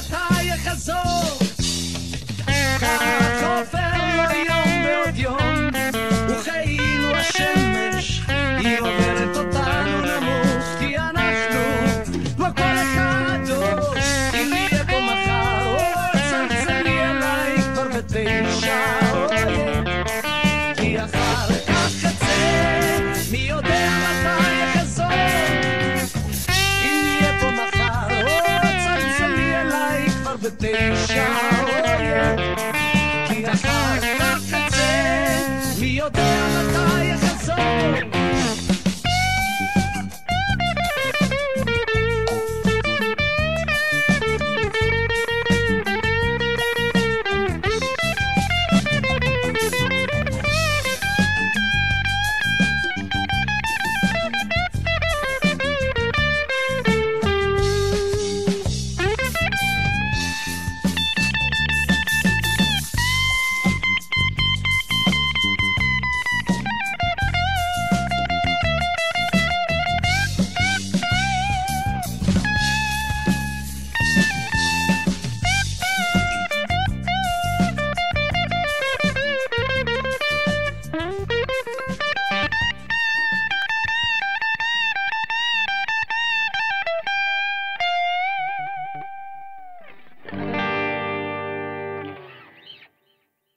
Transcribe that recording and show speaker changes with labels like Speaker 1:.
Speaker 1: batalha casou. תשע, כי אחר כך תצא, מי יודע מה...